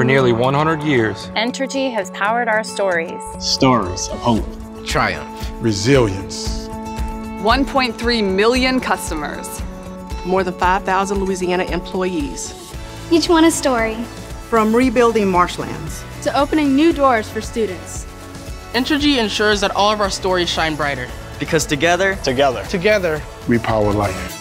For nearly 100 years, Entergy has powered our stories. Stories of hope, triumph, resilience. 1.3 million customers. More than 5,000 Louisiana employees. Each one a story. From rebuilding marshlands to opening new doors for students. Entergy ensures that all of our stories shine brighter. Because together, together, together, we power life.